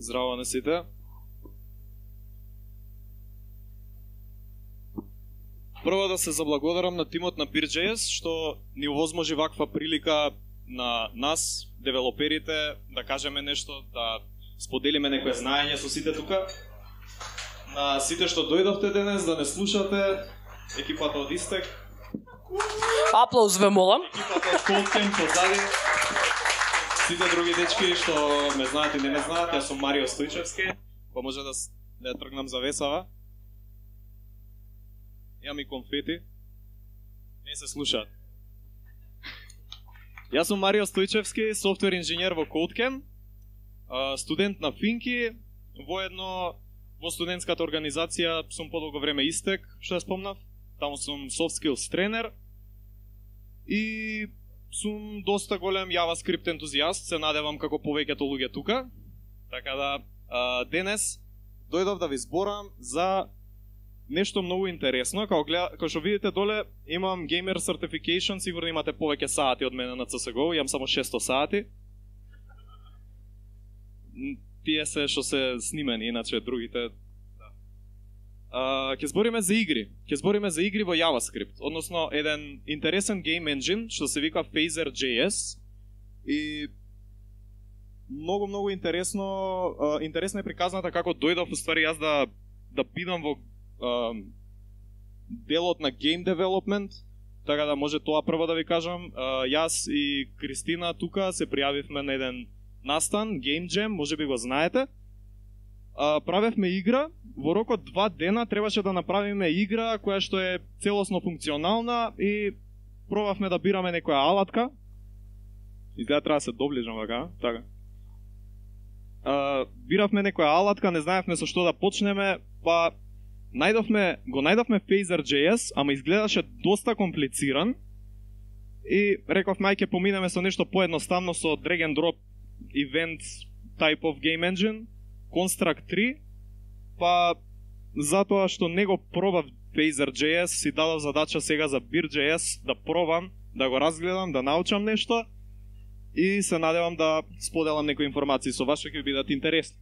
Здраво на сите. Прво да се заблагодарам на тимот на Beer.js што ни овозможи ваква прилика на нас, девелоперите, да кажеме нешто, да споделиме некое знаење со сите тука. На сите што дојдовте денес да не слушате, екипата од Истек, Аплауз ве молам. екипата од Coldcamp позади, сите други дечки што ме знаат и не ме знаат, јас сум Марио Стојчевски, па може да, да ја тргнам завесава. Имам и конфети. Не се слушаат. Јас сум Марио Стојчевски, софтвер инженер во Коуткен, студент на Финки, воедно во студентската организација сум подолго време истек, што ја спомнав. Таму сум soft skills тренер и сум доста голем JavaScript ентузијаст, се надевам како повеќето луѓе тука. Така да а, денес дојдов да ви зборам за нешто многу интересно. Како гледа, како што видите доле, имам gamer certification, сигурно имате повеќе сати од мене на CS:GO, имам само 600 сати. Тие се што се снимени, иначе другите ќе збориме за игри. Ќе збориме за игри во JavaScript, односно еден интересен game engine што се вика Phaser.js и многу многу интересно а, интересна е приказната како дојдов уствари јас да да бидам во а, делот на game development така да може тоа прво да ви кажам а, јас и Кристина тука се пријавивме на еден настан Game Jam може би го знаете а, правевме игра во рокот два дена требаше да направиме игра која што е целосно функционална и пробавме да бираме некоја алатка. Изгледа треба да се доближам вака така. А, биравме некоја алатка, не знаевме со што да почнеме, па најдовме, го најдовме Phaser.js, ама изгледаше доста комплициран и рековме ај поминеме со нешто поедноставно со drag and drop event type of game engine, Construct 3, па затоа што не го пробав Phaser.js, си дадов задача сега за Beer.js да пробам, да го разгледам, да научам нешто и се надевам да споделам некои информации со вас што ќе ви бидат интересни.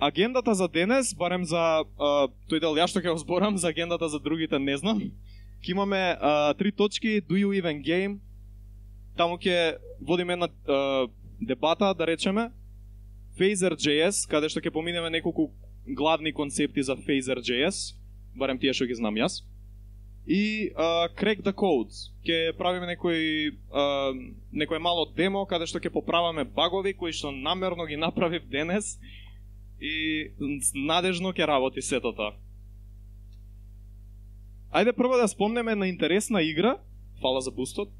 Агендата за денес, барем за а, тој дел ја што ќе го зборам, за агендата за другите не знам. Ке имаме а, три точки, do you even game? Таму ќе водиме една а, дебата, да речеме. Phaser.js, каде што ќе поминеме неколку главни концепти за Phaser.js, барем тие што ги знам јас и uh, Crack the Code. Ќе правиме некој uh, некој мало демо каде што ќе поправаме багови кои што намерно ги направив денес и надежно ќе работи сето тоа. Ајде прво да спомнеме на интересна игра, фала за бустот.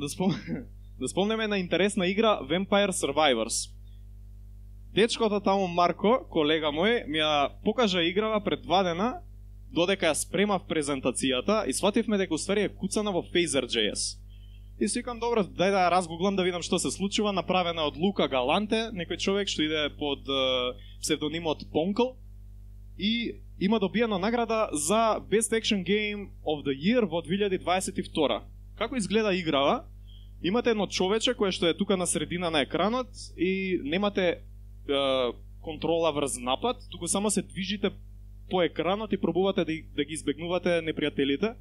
Да спом... да спомнеме на интересна игра Vampire Survivors. Дечкото таму Марко, колега мој, ми ја покажа играва пред два дена додека ја спремав презентацијата и свативме дека уствари е куцана во Phaser.js. И си викам, добро, дај да ја разгуглам да видам што се случува, направена од Лука Галанте, некој човек што иде под е, псевдонимот Понкл и има ДОБИЕНА награда за Best Action Game of the Year во 2022. Како изгледа играва? Имате едно човече кое што е тука на средина на екранот и немате контрола врз напад, туку само се движите по екранот и пробувате да, ги- да ги избегнувате непријателите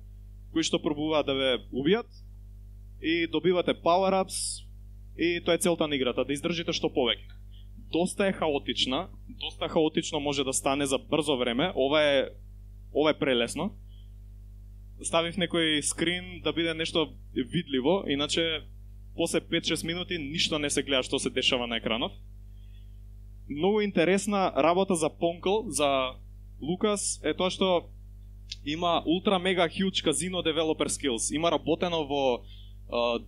кои што пробуваат да ве убијат и добивате power-ups и тоа е целта на играта, да издржите што повеќе. Доста е хаотична, доста хаотично може да стане за брзо време, ова е ова е прелесно. Ставив некој скрин да биде нешто видливо, иначе после 5-6 минути ништо не се гледа што се дешава на екранот. Многу интересна работа за Понкл, за Лукас е тоа што има ултра мега хјуч казино developer skills. Има работено во а,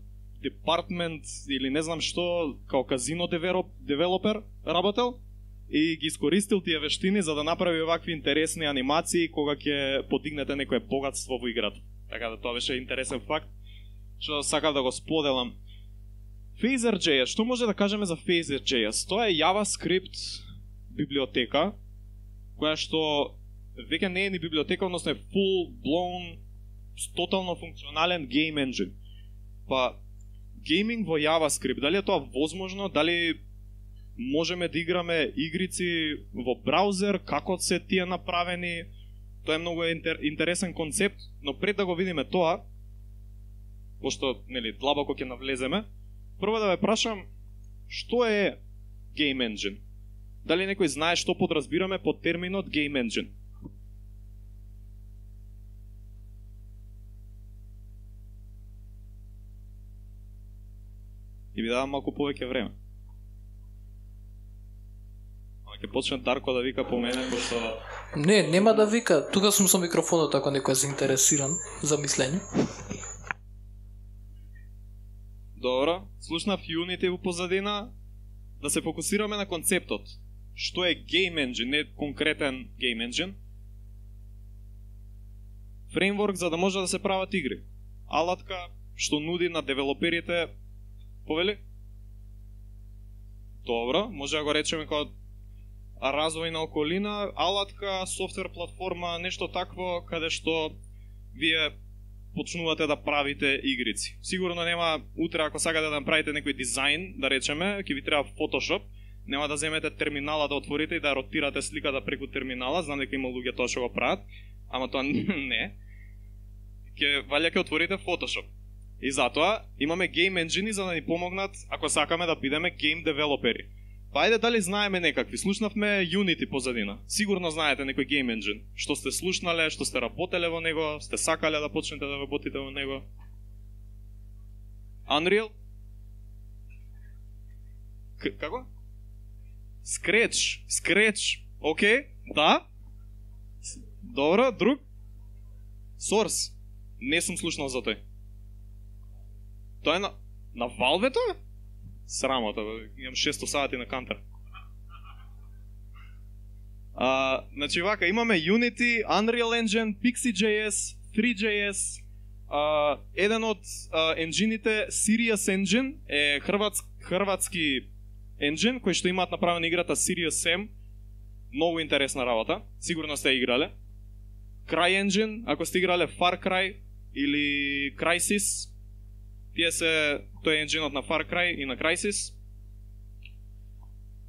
департмент или не знам што као казино девелопер работел и ги искористил тие вештини за да направи вакви интересни анимации кога ќе подигнете некое богатство во играта. Така да тоа беше интересен факт што сакав да го споделам. Phaser.js, што може да кажеме за Phaser.js? Тоа е JavaScript библиотека која што веќе не е ни библиотека, односно е full blown тотално функционален game engine. Па гейминг во JavaScript, дали е тоа возможно, дали можеме да играме игрици во браузер, како се тие направени. Тоа е многу интер, интересен концепт, но пред да го видиме тоа, пошто нели длабоко ќе навлеземе, прво да ве прашам што е Game Engine? Дали некој знае што подразбираме под терминот Game Engine? И ви давам малку повеќе време. Ама ќе почне Дарко да вика по мене, пошто... Не, нема да вика. Тука сум со микрофонот ако некој е заинтересиран за мислење. Добро, слушнав Unity во позадина, да се фокусираме на концептот. Што е Game Engine, не конкретен Game Engine. Фреймворк за да може да се прават игри. Алатка што нуди на девелоперите Повели? Добро, може да го речеме како развојна околина, алатка, софтвер платформа, нешто такво каде што вие почнувате да правите игрици. Сигурно нема утре ако сакате да направите некој дизајн, да речеме, ќе ви треба Photoshop, нема да земете терминала да отворите и да ротирате сликата преку терминала, знам дека има луѓе тоа што го прават, ама тоа не. Ке валја ќе отворите Photoshop И затоа имаме game engine за да ни помогнат ако сакаме да бидеме game девелопери. Па ајде дали знаеме некакви. Слушнавме Unity позадина. Сигурно знаете некој game engine. Што сте слушнале, што сте работеле во него, сте сакале да почнете да работите во него. Unreal? К како? Scratch. Scratch. Окей, да. Добро, друг? Source. Не сум слушнал за тој. Тоа е на, на Valve тоа? Срамота, имам 600 сати на кантар. А, значи вака, имаме Unity, Unreal Engine, Pixie.js, 3.js, а, еден од а, енджините Sirius Engine е хрватс, хрватски енджин кој што имаат направена играта Sirius Sam. Многу интересна работа, сигурно сте играле. CryEngine, ако сте играле Far Cry или Crysis, Тие се тој е енджинот на Far Cry и на Crysis.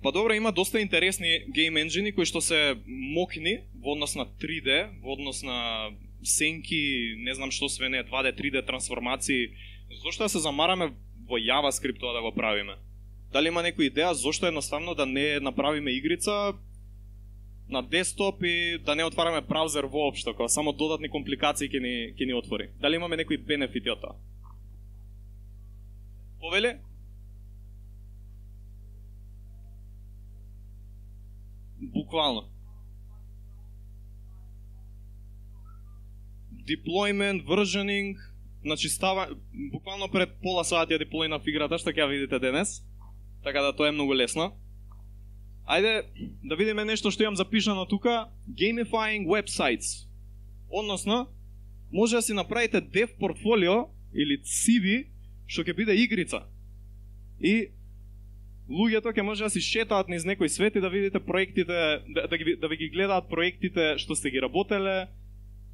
Па добро, има доста интересни гейм енджини кои што се мокни во однос на 3D, во однос на сенки, не знам што све не, 2D, 3D трансформации. Зошто да се замараме во JavaScript тоа да го правиме? Дали има некоја идеја зошто едноставно да не направиме игрица на десктоп и да не отвараме браузер воопшто, кога само додатни компликации ќе ни ќе ни отвори. Дали имаме некои бенефити од тоа? Повеле? Буквално. Deployment, versioning, значи става буквално пред пола сати ја деплојна играта, што ќе ја видите денес. Така да тоа е многу лесно. Ајде да видиме нешто што имам запишано тука, gamifying websites. Односно, може да си направите dev портфолио или CV што ќе биде игрица. И луѓето ќе може да си шетаат низ некој свет и да видите проектите, да, да, ги, да ви ги гледаат проектите што сте ги работеле,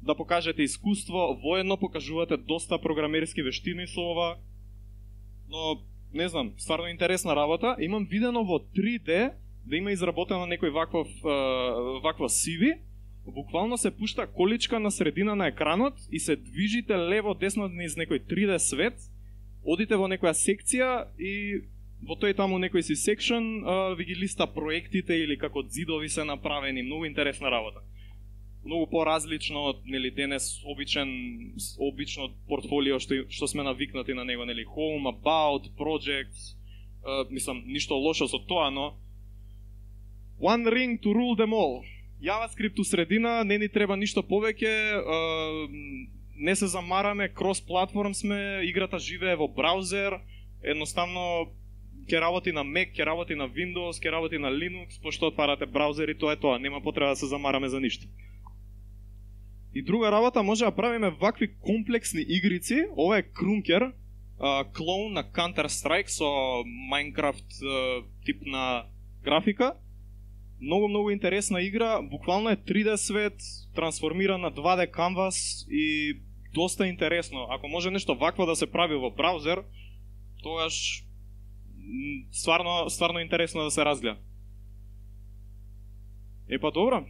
да покажете искуство, воедно покажувате доста програмерски вештини со ова. Но, не знам, стварно интересна работа. Имам видено во 3D да има изработено некој ваков, ваква сиви, буквално се пушта количка на средина на екранот и се движите лево десно низ некој 3D свет одите во некоја секција и во тој таму некој си секшн ви ги листа проектите или како зидови се направени, многу интересна работа. Многу поразлично од нели денес обичен обично портфолио што што сме навикнати на него, нели home, about, projects, uh, мислам ништо лошо со тоа, но one ring to rule them all. JavaScript у средина, не ни треба ништо повеќе, uh, не се замараме, крос платформ сме, играта живее во браузер, едноставно ќе работи на Mac, ќе работи на Windows, ќе работи на Linux, пошто отварате браузер и тоа е тоа, нема потреба да се замараме за ништо. И друга работа може да правиме вакви комплексни игрици, ова е Крункер, клоун на Counter-Strike со Minecraft тип на графика. Многу многу интересна игра, буквално е 3D свет, трансформиран на 2D канвас и доста интересно. Ако може нешто вакво да се прави во браузер, тогаш стварно стварно интересно да се разгледа. Е па добро.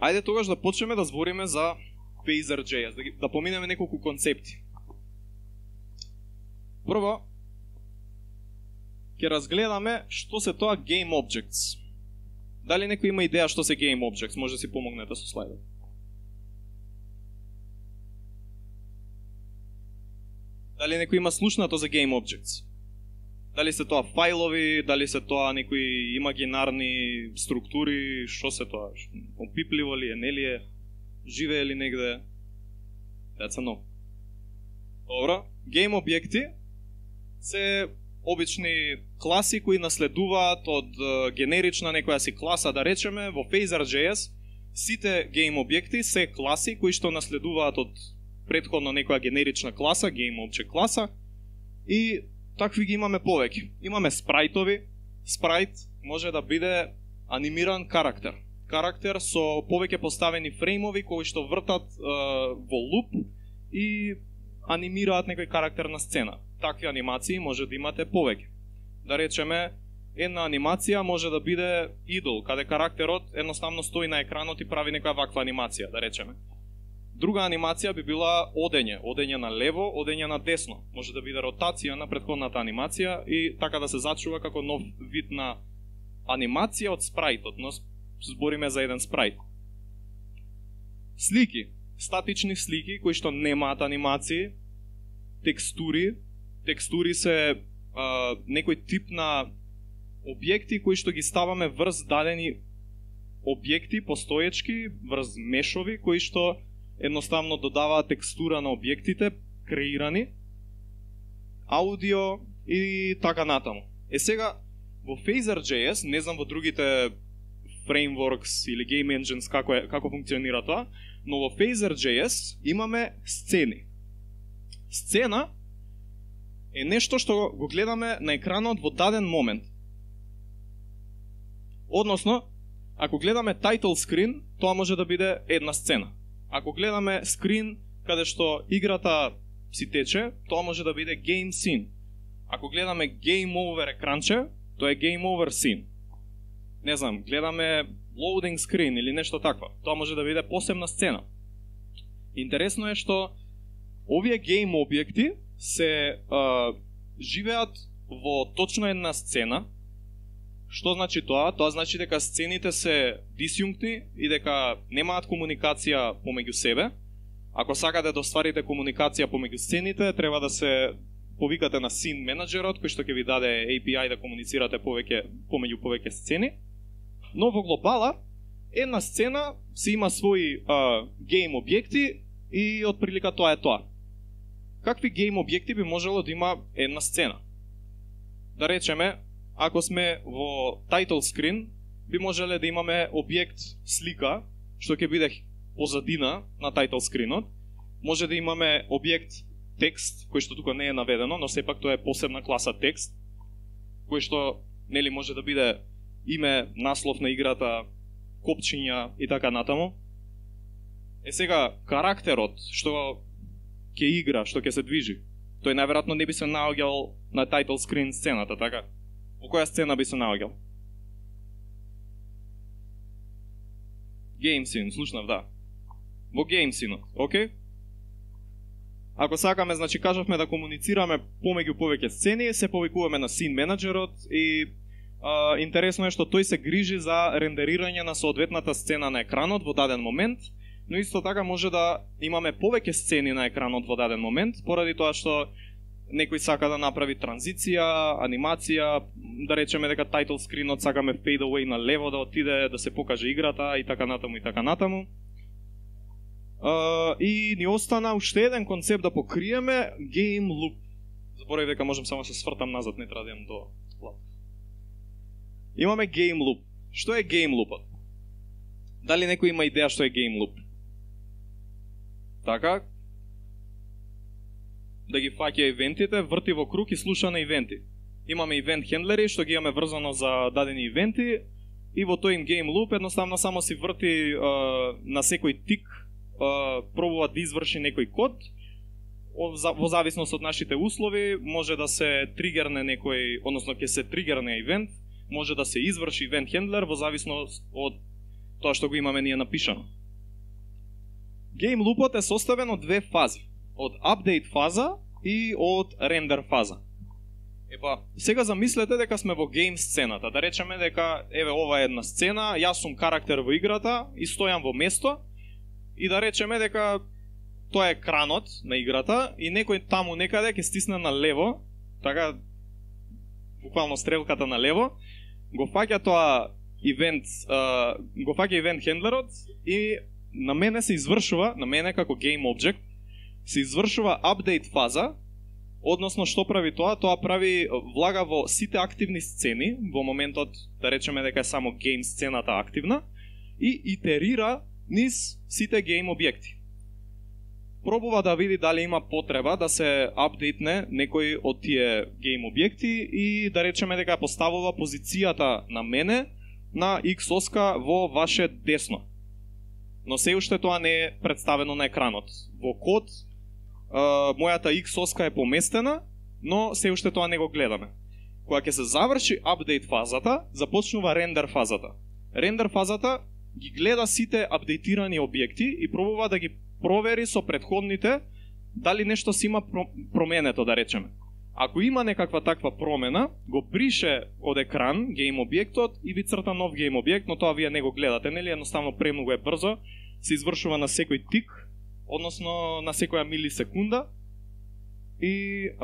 Ајде тогаш да почнеме да збориме за Phaser.js, да, ги- да поминеме неколку концепти. Прво, ќе разгледаме што се тоа Game Objects. Дали некој има идеја што се Game Objects? Може да си помогнете да со слайдот. Дали некој има слушнато за Game Objects? Дали се тоа фајлови, дали се тоа некои имагинарни структури, што се тоа? Опипливо ли е, не ли е? Живее ли негде? That's a no. Добро. Game објекти се обични класи кои наследуваат од генерична некоја си класа, да речеме, во Phaser.js сите game објекти се класи кои што наследуваат од предходно некоја генерична класа, game object класа, и такви ги имаме повеќе. Имаме спрајтови, спрајт може да биде анимиран карактер. Карактер со повеќе поставени фреймови кои што вртат е, во луп и анимираат некој карактер на сцена. Такви анимации може да имате повеќе. Да речеме, една анимација може да биде идол, каде карактерот едноставно стои на екранот и прави некоја ваква анимација, да речеме. Друга анимација би била одење, одење на лево, одење на десно. Може да биде ротација на предходната анимација и така да се зачува како нов вид на анимација од спрајтот, но збориме за еден спрајт. Слики, статични слики кои што немаат анимации, текстури, текстури се а, некој тип на објекти кои што ги ставаме врз дадени објекти постоечки, врз мешови кои што едноставно додаваат текстура на објектите креирани, аудио и така натаму. Е сега во Phaser.js, не знам во другите frameworks или game engines како е како функционира тоа, но во Phaser.js имаме сцени. Сцена е нешто што го гледаме на екранот во даден момент. Односно, ако гледаме title screen, тоа може да биде една сцена. Ако гледаме скрин каде што играта си тече, тоа може да биде game scene. Ако гледаме game over екранче, тоа е game over scene. Не знам, гледаме loading screen или нешто такво. Тоа може да биде посебна сцена. Интересно е што овие гейм објекти се а, живеат во точно една сцена. Што значи тоа? Тоа значи дека сцените се дисјунктни и дека немаат комуникација помеѓу себе. Ако сакате да остварите комуникација помеѓу сцените, треба да се повикате на син менеджерот кој што ќе ви даде API да комуницирате повеќе помеѓу повеќе сцени. Но во глобала една сцена си има своји а, гейм објекти и отприлика тоа е тоа. Какви гейм објекти би можело да има една сцена? Да речеме, ако сме во title screen, би можеле да имаме објект слика, што ќе биде позадина на title screenот. Може да имаме објект текст, кој што тука не е наведено, но сепак тоа е посебна класа текст, кој што нели може да биде име, наслов на играта, копчиња и така натаму. Е сега, карактерот што ќе игра, што ќе се движи, тој најверојатно не би се наоѓал на title скрин сцената, така? Во која сцена би се наоѓал? Game scene, слушнав, да. Во game scene, окей? Ако сакаме, значи кажавме да комуницираме помеѓу повеќе сцени, се повикуваме на син менеджерот и а, интересно е што тој се грижи за рендерирање на соодветната сцена на екранот во даден момент, но исто така може да имаме повеќе сцени на екранот во даден момент, поради тоа што некој сака да направи транзиција, анимација, да речеме дека title скринот сакаме fade away на лево да отиде, да се покаже играта и така натаму и така натаму. Uh, и ни остана уште еден концепт да покриеме game loop. Заборавив дека можам само да се свртам назад, не треба да до лап. Имаме game loop. Што е game loopот? Дали некој има идеја што е game loop? Така, да ги фаќа ивентите, врти во круг и слуша на ивенти. Имаме ивент хендлери што ги имаме врзано за дадени ивенти и во тој им game loop едноставно само си врти е, на секој тик е, пробува да изврши некој код, во зависност од нашите услови може да се тригерне некој, односно ќе се тригерне ивент, може да се изврши ивент хендлер во зависност од тоа што го имаме ние напишано. Game лупот е составен од две фази, од update фаза и од рендер фаза. Епа, сега замислете дека сме во гейм сцената, да речеме дека еве ова е една сцена, јас сум карактер во играта и стојам во место. И да речеме дека тоа е кранот на играта и некој таму некаде ќе стисне на лево, така буквално стрелката на лево, го фаќа тоа ивент, а, го фаќа ивент хендлерот и на мене се извршува, на мене како game object, се извршува апдейт фаза, односно што прави тоа? Тоа прави влага во сите активни сцени во моментот да речеме дека е само гейм сцената активна и итерира низ сите гейм објекти. Пробува да види дали има потреба да се апдейтне некој од тие гейм објекти и да речеме дека поставува позицијата на мене на X оска во ваше десно. Но се уште тоа не е представено на екранот. Во код мојата X оска е поместена, но се уште тоа не го гледаме. Кога ќе се заврши апдейт фазата, започнува рендер фазата. Рендер фазата ги гледа сите апдейтирани објекти и пробува да ги провери со предходните дали нешто си има променето, да речеме. Ако има некаква таква промена, го брише од екран гейм објектот и ви црта нов гейм објект, но тоа вие не го гледате, нели? Едноставно премногу е брзо, се извршува на секој тик, односно на секоја милисекунда. И е,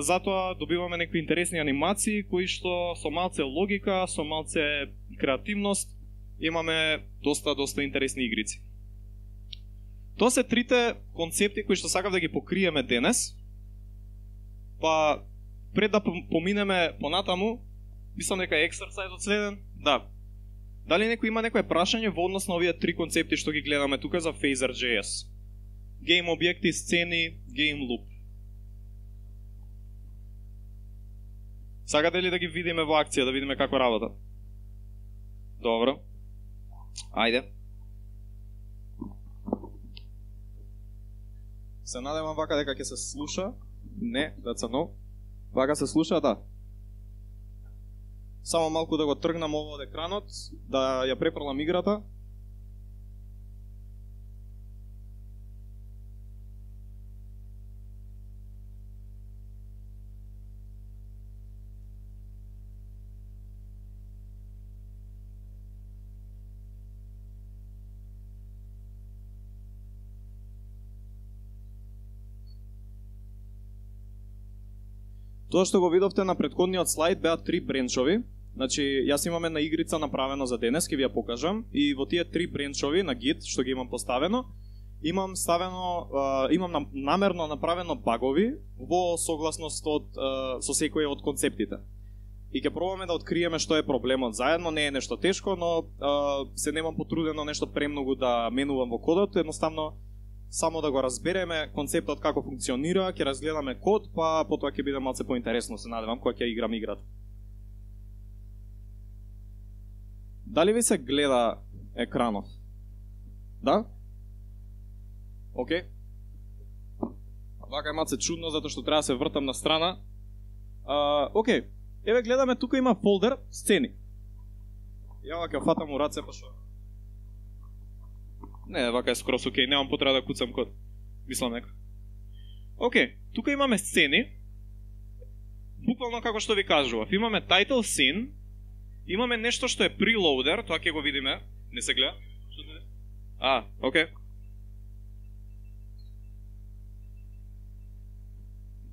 затоа добиваме некои интересни анимации кои што со малце логика, со малце креативност имаме доста доста интересни игрици. Тоа се трите концепти кои што сакав да ги покриеме денес. Па пред да поминеме понатаму, мислам дека е ексерсайзот следен. Да. Дали некој има некое прашање во однос на овие три концепти што ги гледаме тука за Phaser.js? Game објекти, сцени, game луп. Сакате ли да ги видиме во акција, да видиме како работа? Добро. Ајде. Се надевам вака дека ќе се слуша. Не, that's a no. Вака се слуша, да. Само малку да го тргнам ово од екранот, да ја препрлам играта. Тоа што го видовте на предходниот слайд беа три бренчови. Значи, јас имам една игрица направено за денес, ќе ви ја покажам и во тие три бренчови на гид, што ги имам поставено, имам ставено имам намерно направено багови во согласност од со секој од концептите. И ќе пробаме да откриеме што е проблемот заедно, не е нешто тешко, но а, се немам потрудено нешто премногу да менувам во кодот, едноставно само да го разбереме концептот како функционира, ќе разгледаме код, па потоа ќе биде малце поинтересно, се надевам, кога ќе играм играта. Дали ви се гледа екранот? Да? Океј. Вака е малце чудно, затоа што треба да се вртам на страна. А, океј, еве гледаме, тука има фолдер сцени. Ја ќе фатам у раце, па шо? Не, вака е скрос окей, немам потреба да куцам код. Мислам нека. Окей, тука имаме сцени. Буквално како што ви кажував, имаме title scene, имаме нешто што е preloader, тоа ќе го видиме. Не се гледа? Што се? А, окей.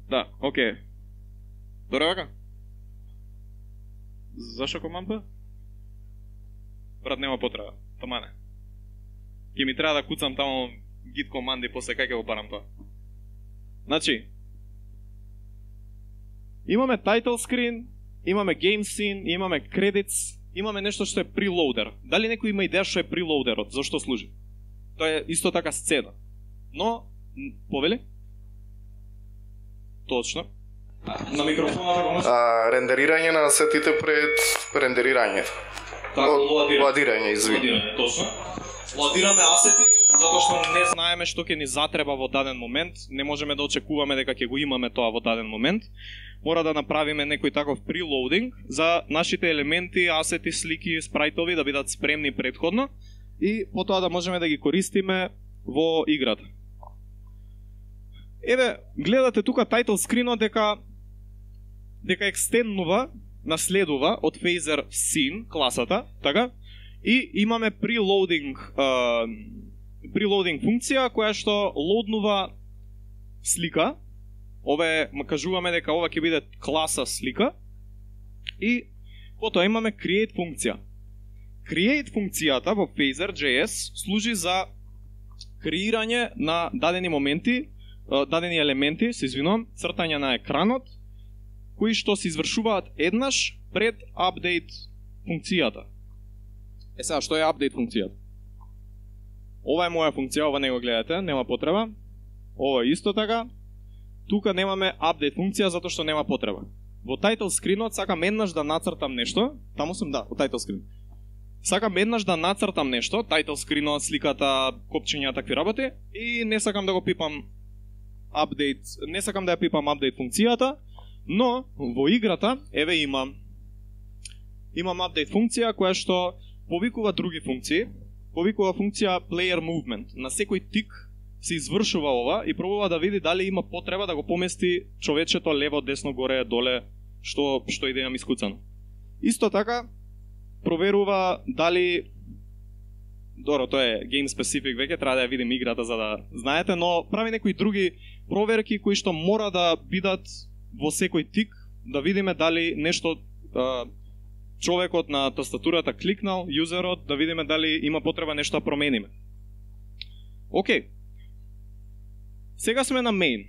Да, окей. Добре вака? Зашо комампа? Брат, нема потреба. Тамане ќе ми треба да куцам таму git команди после кај ќе го барам тоа. Значи, имаме title screen, имаме game scene, имаме credits, имаме нешто што е preloader. Дали некој има идеја што е preloaderот, зошто служи? Тоа е исто така сцена. Но, повели? Точно. На микрофонот ако може. А, рендерирање на асетите пред рендерирањето. Така, лоадирање. Ладирање, извини. Лодирање, точно. Лодираме асети затоа што не знаеме што ќе ни затреба во даден момент, не можеме да очекуваме дека ќе го имаме тоа во даден момент. Мора да направиме некој таков прилоудинг за нашите елементи, асети, слики, спрајтови да бидат спремни предходно и потоа да можеме да ги користиме во играта. Еве, гледате тука тајтл скринот дека дека екстенднува, наследува од Phaser Scene класата, така? И имаме preloading uh, preloading функција која што лоднува слика. Ове кажуваме дека ова ќе биде класа слика. И потоа имаме create функција. Create функцијата во Phaser.js служи за креирање на дадени моменти, дадени елементи, се извинувам, цртање на екранот, кои што се извршуваат еднаш пред апдейт функцијата. Е сега, што е апдейт функцијата? Ова е моја функција, ова не го гледате, нема потреба. Ова е исто така. Тука немаме апдейт функција затоа што нема потреба. Во title скринот сакам еднаш да нацртам нешто, таму сум да, во title скрин. Сакам еднаш да нацртам нешто, title скринот, сликата, копчиња, такви работи и не сакам да го пипам апдейт, не сакам да ја пипам апдейт функцијата, но во играта еве имам имам апдейт функција која што повикува други функции, повикува функција player movement. На секој тик се извршува ова и пробува да види дали има потреба да го помести човечето лево, десно, горе, доле, што што иде да јам искуцано. Исто така проверува дали Добро, тоа е game specific веќе, треба да ја видим играта за да знаете, но прави некои други проверки кои што мора да бидат во секој тик, да видиме дали нешто човекот на тастатурата кликнал, юзерот, да видиме дали има потреба нешто да промениме. Океј. Сега сме на мейн.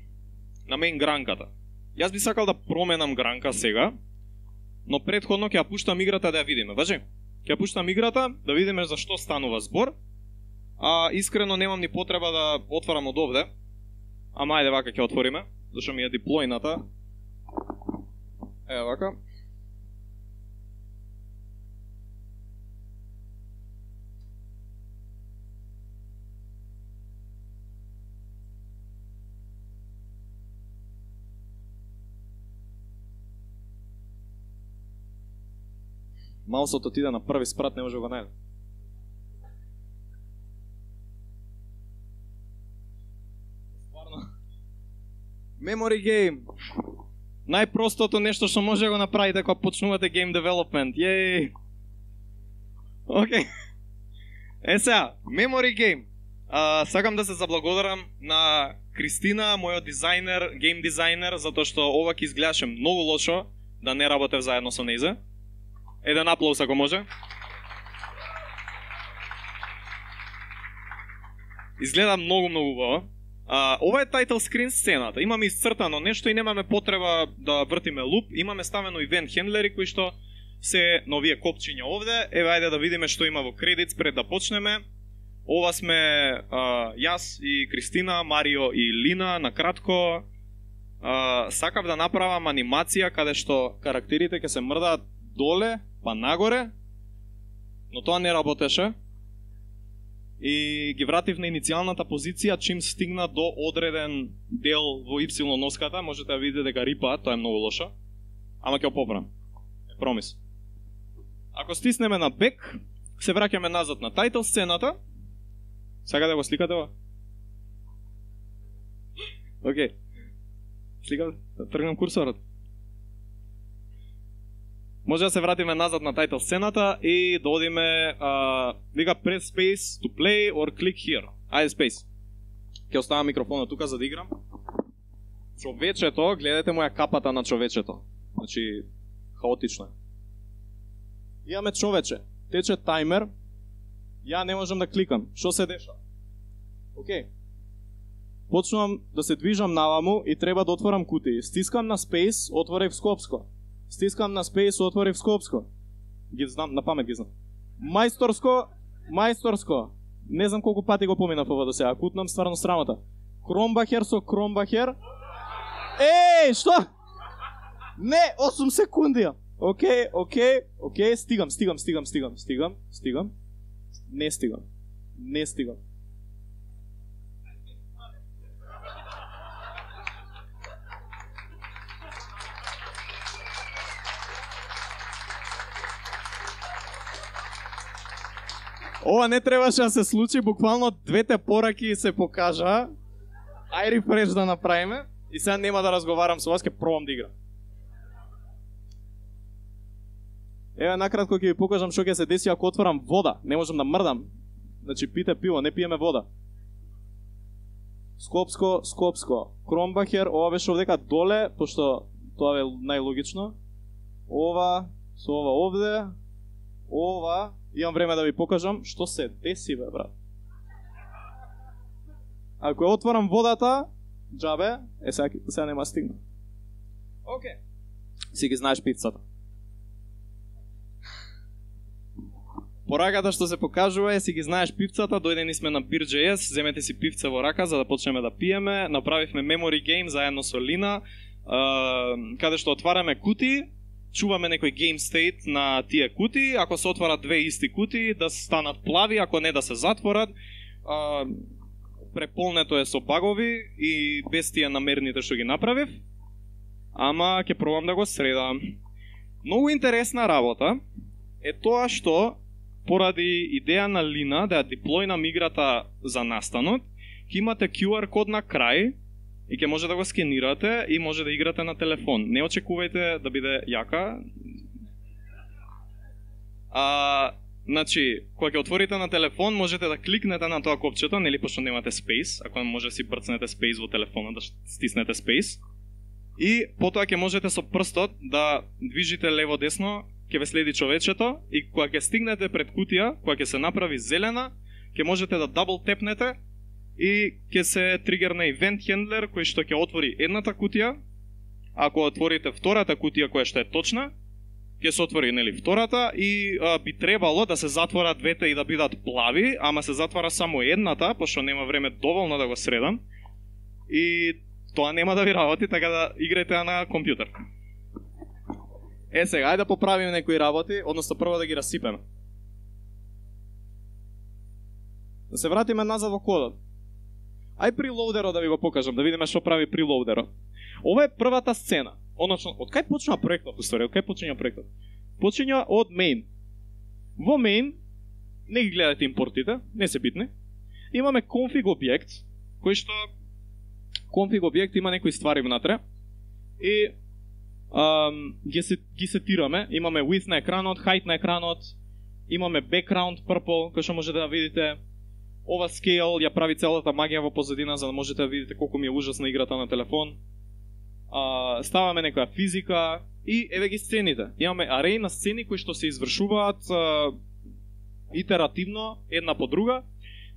На мейн гранката. Јас би сакал да променам гранка сега, но предходно ќе ја пуштам играта да ја видиме. Важи? Ќе ја пуштам играта да видиме за што станува збор. А искрено немам ни потреба да отварам од овде. Ама ајде вака ќе отвориме, зашто ми е диплојната. Е вака. Маусот отида на први спрат, не може да го најде. Memory game. Најпростото нешто што може да го направите кога почнувате game development. Јеј. Океј. Okay. Е сега, memory game. А, сакам да се заблагодарам на Кристина, мојот дизајнер, гейм дизајнер, затоа што ова ќе изгледаше многу лошо да не работев заедно со нејзе. Еден аплауз ако може. Изгледа многу многу убаво. А, ова е тајтл скрин сцената. Имаме исцртано нешто и немаме потреба да вртиме луп. Имаме ставено ивент хендлери кои што се новие копчиња овде. Еве ајде да видиме што има во кредит пред да почнеме. Ова сме а, јас и Кристина, Марио и Лина на кратко. А, сакав да направам анимација каде што карактерите ќе се мрдаат доле па нагоре, но тоа не работеше. И ги вратив на иницијалната позиција чим стигна до одреден дел во Y носката, можете да видите дека рипа, тоа е многу лошо. Ама ќе поправам. Промис. Ако стиснеме на бек, се враќаме назад на тајтл сцената. Сега да го сликате ова? Океј. Okay. Сликам, да Тргнам курсорот. Може да се вратиме назад на тајтл сцената и да одиме, а, вика press space to play or click here. Ајде space. Ќе оставам микрофонот тука за да играм. Човечето, гледате моја капата на човечето. Значи, хаотично е. Имаме човече. Тече таймер. Ја не можам да кликам. Што се деша? Океј. Почнувам да се движам наваму и треба да отворам кутии. Стискам на space, отворев скопско Стискам на Space, отворив Скопско. Ги знам, на памет ги знам. Мајсторско, мајсторско. Не знам колку пати го поминав ова до сега. Кутнам стварно срамота. Кромбахер со Кромбахер. Еј, што? Не, 8 секунди. Океј, океј, океј, стигам, стигам, стигам, стигам, стигам, стигам. Не стигам. Не стигам. Ова не требаше да се случи, буквално двете пораки се покажа. Ај рефреш да направиме. И сега нема да разговарам со вас, ќе пробам да играм. Еве накратко ќе ви покажам што ќе се деси ако отворам вода. Не можам да мрдам. Значи пите пиво, не пиеме вода. Скопско, Скопско. Кромбахер, ова беше овдека доле, пошто тоа е најлогично. Ова, со ова овде, ова, имам време да ви покажам што се деси, бе, брат. Ако ја отворам водата, джабе, е сега, сега нема стигна. Океј. Си ги знаеш пицата. Пораката што се покажува е си ги знаеш пивцата, дојдени сме на Beer.js, земете си пивца во рака за да почнеме да пиеме, направивме memory game заедно со Лина, каде што отвараме кути, чуваме некој game state на тие кути, ако се отварат две исти кути, да станат плави, ако не да се затворат. А, преполнето е со багови и без тие намерните што ги направив. Ама ќе пробам да го средам. Многу интересна работа е тоа што поради идеја на Лина да ја диплојнам играта за настанот, ќе имате QR код на крај и ќе може да го скенирате и може да играте на телефон. Не очекувајте да биде јака. А, значи, кога ќе отворите на телефон, можете да кликнете на тоа копчето, нели пошто немате space, ако може да си брцнете space во телефонот да стиснете space. И потоа ќе можете со прстот да движите лево десно, ќе ве следи човечето и кога ќе стигнете пред кутија, кога ќе се направи зелена, ќе можете да дабл тепнете и ќе се тригерне event handler кој што ќе отвори едната кутија. Ако отворите втората кутија која што е точна, ќе се отвори нели втората и а, би требало да се затворат двете и да бидат плави, ама се затвара само едната, пошто нема време доволно да го средам. И тоа нема да ви работи, така да играјте на компјутер. Е сега, ајде да поправиме некои работи, односно прво да ги расипеме. Да се вратиме назад во кодот. Ај прилоудерот да ви го покажам, да видиме што прави прилоудерот. Ова е првата сцена. Односно, од кај почнува проектот, историја? од кај почиња проектот? Почиња од main. Во main, не ги гледате импортите, не се битни. Имаме config објект, кој што config објект има некои ствари внатре и ам, ги, се, ги сетираме. Имаме width на екранот, height на екранот, имаме background purple, кој што можете да видите, ова scale ја прави целата магија во позадина за да можете да видите колку ми е ужасна играта на телефон. А, ставаме некоја физика и еве ги сцените. Имаме ареј на сцени кои што се извршуваат а, итеративно една по друга.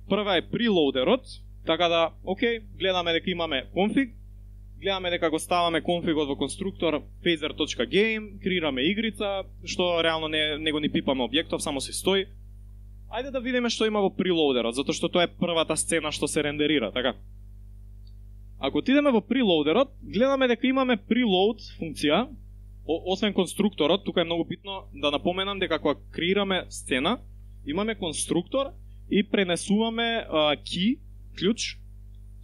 Прва е прилоудерот, така да, окей, гледаме дека имаме конфиг, гледаме дека го ставаме конфигот во конструктор phaser.game, креираме игрица, што реално не, не го ни пипаме објектов, само се стои Ајде да видиме што има во прилоудерот, затоа што тоа е првата сцена што се рендерира, така? Ако отидеме во прилоудерот, гледаме дека имаме прилоуд функција, освен конструкторот, тука е многу битно да напоменам дека кога креираме сцена, имаме конструктор и пренесуваме а, key, клjuč,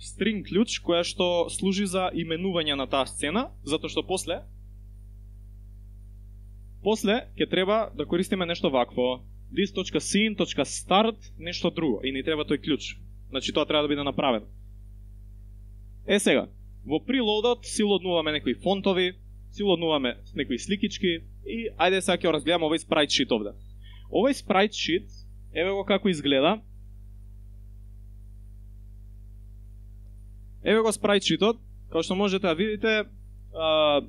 string клjuč, која што служи за именување на таа сцена, затоа што после после ќе треба да користиме нешто вакво this.scene.start нешто друго и не треба тој клjuč. Значи тоа треба да биде направено. Е сега, во прилодот си лоднуваме некои фонтови, си лоднуваме некои сликички и ајде сега ќе разгледаме овој спрайт шит овде. Овој спрайт шит, еве го како изгледа. Еве го спрайт шитот, како што можете да видите, а,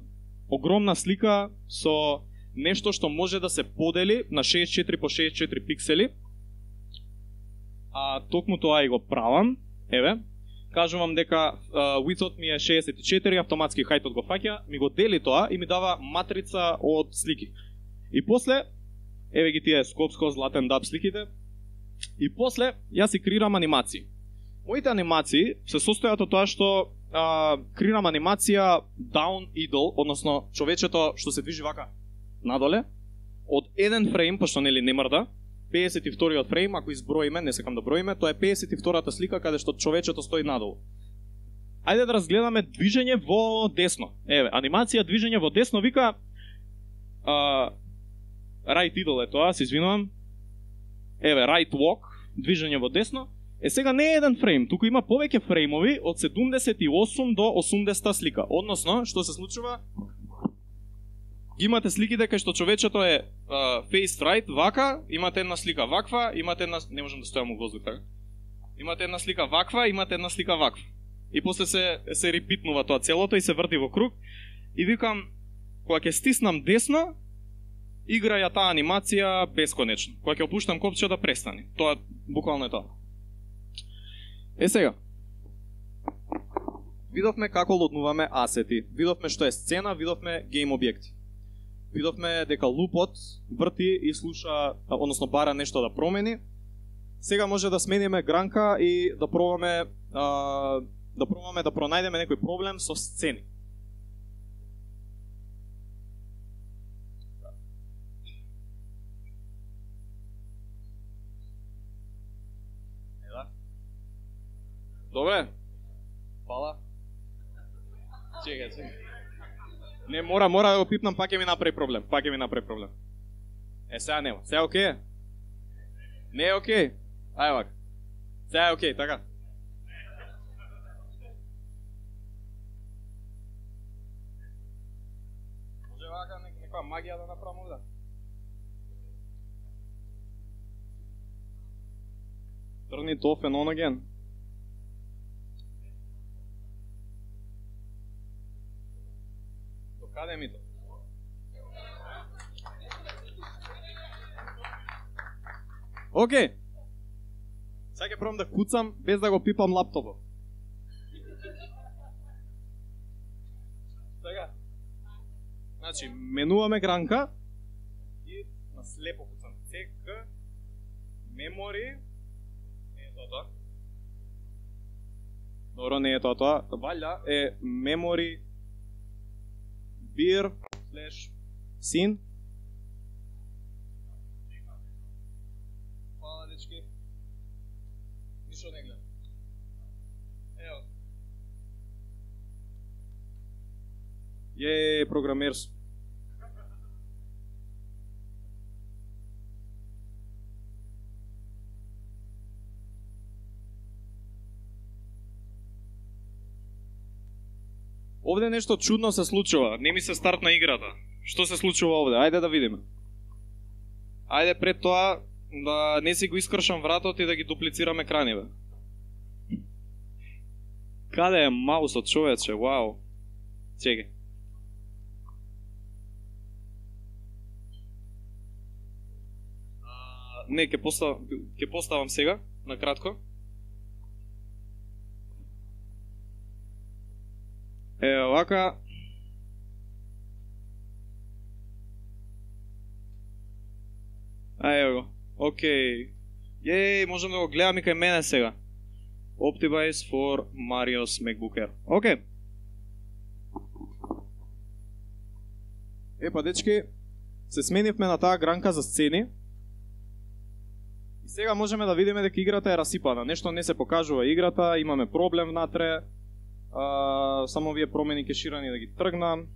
огромна слика со нешто што може да се подели на 64 по 64 пиксели. А токму тоа и го правам. Еве, кажувам дека uh, width ми е 64, автоматски хајтот го фаќа, ми го дели тоа и ми дава матрица од слики. И после, еве ги тие скопско златен даб сликите, и после јас си креирам анимации. Моите анимации се состојат од тоа што а, креирам анимација down Idol, односно човечето што се движи вака надоле, од еден фрейм, пошто нели не мрда, 52-иот фрейм, ако изброиме, не сакам да броиме, тоа е 52-та слика каде што човечето стои надолу. Ајде да разгледаме движење во десно. Еве, анимација движење во десно вика а, right idle е тоа, се извинувам. еве right walk, движење во десно, е сега не е еден фрейм, туку има повеќе фреймови од 78 до 80 слика. Односно, што се случува, имате сликите кај што човечето е uh, face right, вака, имате една слика ваква, имате една... Не можам да стојам у воздух, така? Имате една слика ваква, имате една слика ваква. И после се, се репитнува тоа целото и се врти во круг. И викам, кога ќе стиснам десно, игра ја таа анимација бесконечно. Кога ќе опуштам копче да престане. Тоа буквално е тоа. Е сега. Видовме како лоднуваме асети. Видовме што е сцена, видовме гейм објекти. Видовме дека лупот врти и слуша, односно бара нешто да промени. Сега може да смениме гранка и да пробаме а, да пробаме да пронајдеме некој проблем со сцени. Да. Добре? Пала. Чекај, чека. Не, мора, мора да го пипнам, пак ќе ми направи проблем. Пак ќе ми направи проблем. Е, сега нема. Сега окей? Не е окей? Ајде вака. Сега е окей, така? Може вака некоја магија да направам овде? Turn it off and on again. Каде ми тоа? Океј. Сега ќе пробам да куцам без да го пипам лаптопот. Така. Значи, менуваме гранка и на слепо куцам. CK memory не е тоа тоа. Добро, не е тоа тоа. Валја е memory beer slash sin. Фала, дечки. Ништо не гледам. Ево. Е, Овде нешто чудно се случува. Не ми се стартна играта. Што се случува овде? Ајде да видиме. Ајде пред тоа да не си го искршам вратот и да ги дуплицирам екраниве. Каде е маусот, човече? Вау. Чеки. Не, ке поставам, ке поставам сега, на кратко. Е, вака. А, ево го. Океј. Јеј, можам да го гледам и кај мене сега. Optimize for Mario's MacBooker. Air. Океј. Епа, дечки, се сменивме на таа гранка за сцени. И сега можеме да видиме дека играта е расипана. Нешто не се покажува играта, имаме проблем внатре. А, само вие промени кеширани да ги тргнам.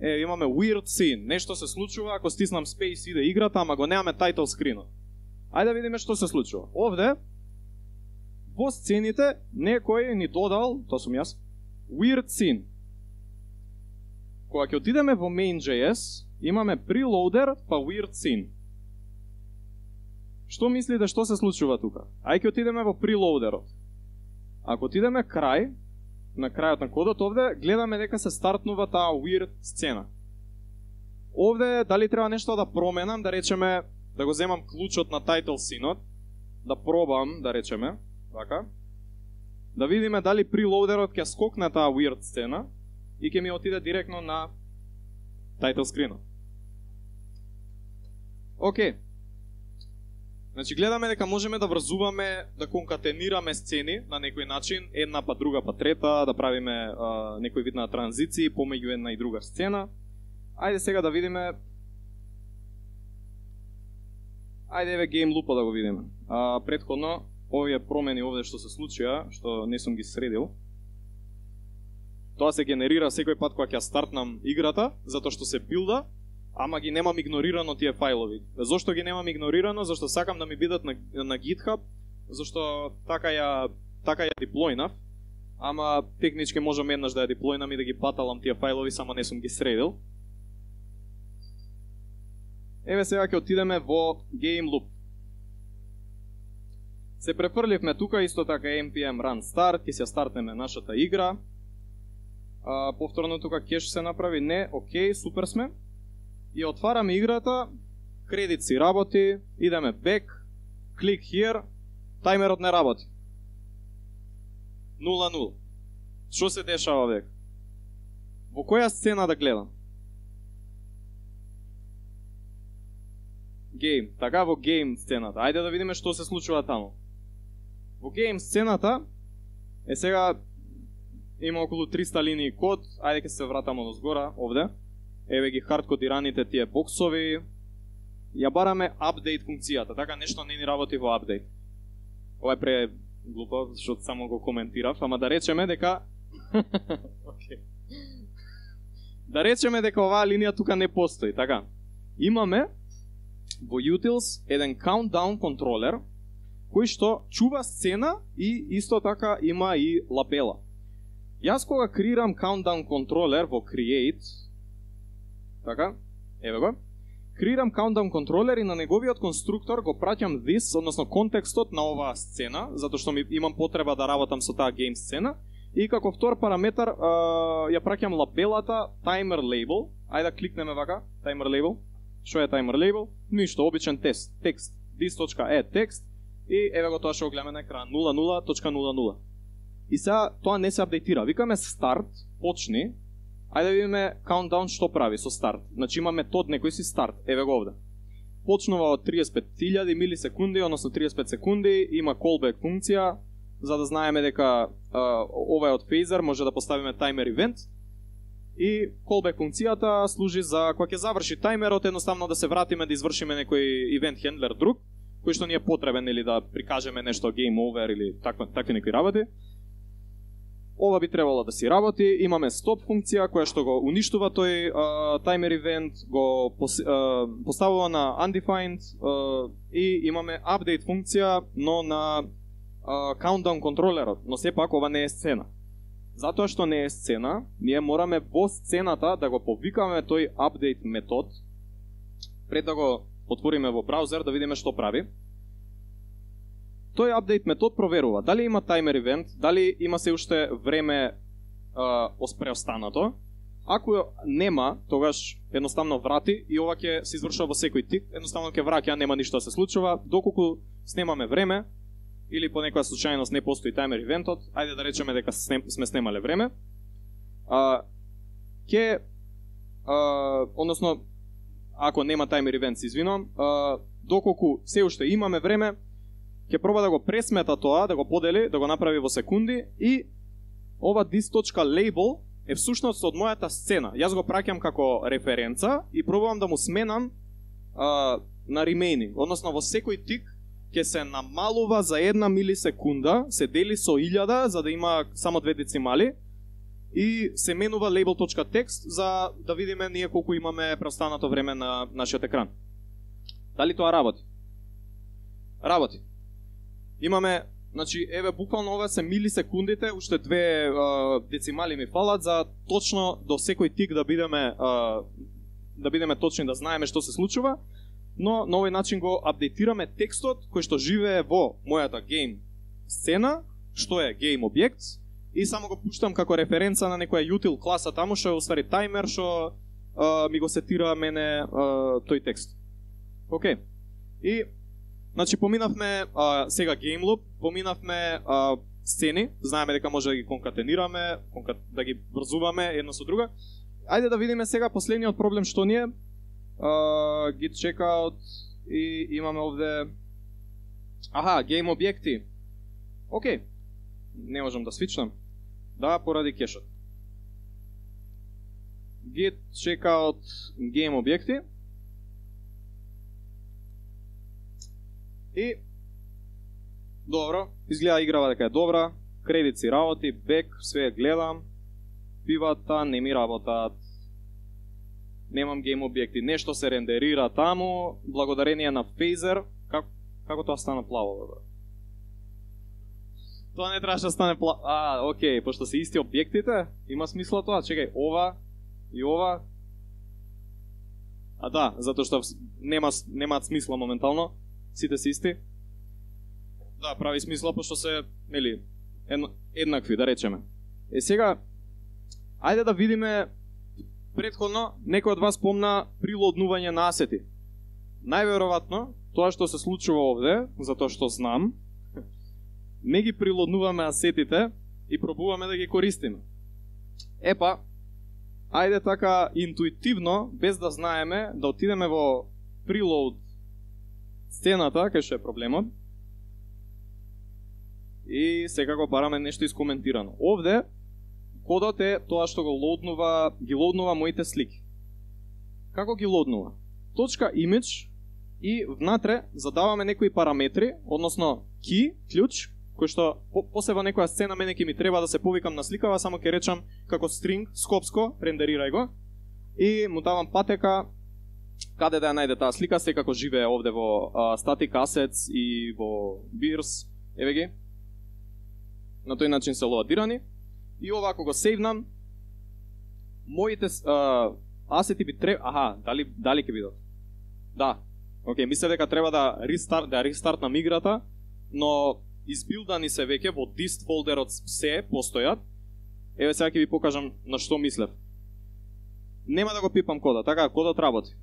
Е, имаме weird scene. Нешто се случува ако стиснам space иде играта, ама го немаме title screen Ајде да видиме што се случува. Овде, во сцените, некој ни додал, тоа сум јас, weird scene. Кога ќе отидеме во main.js, имаме preloader па weird scene. Што мислите што се случува тука? Ај ќе отидеме во preloaderот. Ако отидеме крај, на крајот на кодот овде, гледаме дека се стартнува таа weird сцена. Овде дали треба нешто да променам, да речеме да го земам клучот на title синот, да пробам, да речеме, така. Да видиме дали прилоудерот ќе скокне таа weird сцена и ќе ми отиде директно на title screenот. Океј. Значи гледаме дека можеме да врзуваме, да конкатенираме сцени на некој начин, една па друга па трета, да правиме а, некој вид на транзиции помеѓу една и друга сцена. Ајде сега да видиме Ајде еве гейм лупа да го видиме. А, претходно овие промени овде што се случија, што не сум ги средил. Тоа се генерира секој пат кога ќе стартнам играта, затоа што се билда, ама ги немам игнорирано тие фајлови. Зошто ги немам игнорирано? Зашто сакам да ми бидат на, на GitHub, зашто така ја така ја диплојнав, ама технички можам еднаш да ја диплојнам и да ги паталам тие фајлови, само не сум ги средил. Еве сега ќе отидеме во Game Loop. Се префрливме тука, исто така npm run start, ќе се стартнеме нашата игра. А, повторно тука кеш се направи, не, окей, супер сме. И отвараме играта, кредит си работи, идеме back, клик here, таймерот не работи. 0-0. Што се дешава век? Во која сцена да гледам? Гейм. Така во гейм сцената. Ајде да видиме што се случува таму. Во гейм сцената е сега има околу 300 линии код, ајде ќе се вратамо до згора овде. Еве ги хардкодираните тие боксови. Ја бараме апдейт функцијата, така нешто не ни работи во апдейт. Ова е пре глупо, зашто само го коментирав, ама да речеме дека okay. Да речеме дека оваа линија тука не постои, така. Имаме во utils еден countdown контролер кој што чува сцена и исто така има и лапела. Јас кога креирам countdown контролер во create, така, еве го, креирам countdown контролер и на неговиот конструктор го праќам this, односно контекстот на оваа сцена, затоа што ми имам потреба да работам со таа гейм сцена, и како втор параметар а, ја праќам лабелата timer label. Ајде да кликнеме вака, timer label. Што е timer label? Ништо, обичен тест, текст. this.e текст и еве го тоа што го гледаме на екран 00.00. И сега тоа не се апдейтира. Викаме старт, почни. Ајде да видиме countdown што прави со старт. Значи има метод некој си старт. Еве го овде. Почнува од 35.000 милисекунди, односно 35 секунди, има callback функција за да знаеме дека а, ова е од Phaser, може да поставиме таймер ивент и callback функцијата служи за кога ќе заврши таймерот, едноставно да се вратиме да извршиме некој event handler друг, кој што ни е потребен или да прикажеме нешто game over или таква, такви некои работи. Ова би требало да си работи. Имаме стоп функција која што го уништува тој а, таймер ивент, го пос, а, поставува на undefined а, и имаме update функција, но на а, countdown контролерот, но сепак ова не е сцена. Затоа што не е сцена, ние мораме во сцената да го повикаме тој update метод пред да го отвориме во браузер да видиме што прави. Тој апдейт метод проверува дали има таймер ивент, дали има се уште време а, преостанато. Ако нема, тогаш едноставно врати и ова ќе се извршува во секој тик, едноставно ќе враќа, нема ништо да се случува, доколку снемаме време или по некоја случајност не постои таймер ивентот, ајде да речеме дека сме снемале време, а, ќе, а, односно, ако нема таймер ивент, се извинувам, доколку се уште имаме време, ќе проба да го пресмета тоа, да го подели, да го направи во секунди и ова this.label е всушност од мојата сцена. Јас го праќам како референца и пробувам да му сменам а, на remaining, односно во секој тик ќе се намалува за една милисекунда, се дели со 1000 за да има само две децимали и се менува label.text за да видиме ние колку имаме преостанато време на нашиот екран. Дали тоа работи? Работи. Имаме, значи, еве буквално ова се милисекундите, уште две а, децимали ми фалат за точно до секој тик да бидеме а, да бидеме точни да знаеме што се случува, но на овој начин го апдейтираме текстот кој што живее во мојата гейм сцена, што е гейм објект, и само го пуштам како референца на некоја util класа таму што е уствари таймер што ми го сетира мене а, тој текст. Океј. И значи поминавме а, сега game поминавме а, сцени, знаеме дека може да ги конкатенираме, конкат, да ги врзуваме една со друга. Ајде да видиме сега последниот проблем што ни е. А, git checkout и имаме овде Аха, гейм објекти. Океј. Не можам да свичнам. Да, поради кешот. Git checkout game објекти. И добро, изгледа играва дека е добра, кредит си работи, бек, све гледам, пивата не ми работат. немам гейм објекти, нешто се рендерира таму, благодарение на Phaser, како, како тоа стана плаво, бе? Тоа не требаше да стане плаво. А, окей, пошто се исти објектите, има смисла тоа. Чекај, ова и ова. А да, затоа што нема немаат смисла моментално, сите се исти. Да, прави смисла пошто се, нели, едно, еднакви, да речеме. Е сега, ајде да видиме предходно некој од вас помна прилоднување на асети. Најверојатно, тоа што се случува овде, затоа што знам, не ги прилоднуваме асетите и пробуваме да ги користиме. Епа, ајде така интуитивно, без да знаеме, да отидеме во прилоуд стената, кај што е проблемот, и секако бараме нешто искоментирано. Овде, кодот е тоа што го лоднува, ги лоднува моите слики. Како ги лоднува? Точка image и внатре задаваме некои параметри, односно key, клjuč, кој што по, после во некоја сцена мене ќе ми треба да се повикам на сликава, само ќе речам како string, скопско, рендерирај го, и му давам патека каде да ја најде таа слика, секако живее овде во uh, Static Assets и во бирс, еве ги. На тој начин се лоадирани. И овако го сейвнам, моите а, асети би треба... Аха, дали, дали ќе бидат? Да. Океј, мисле дека треба да рестарт, да рестартнам играта, но избилдани се веќе во dist фолдерот се постојат. Еве сега ќе ви покажам на што мислев. Нема да го пипам кода, така кодот работи.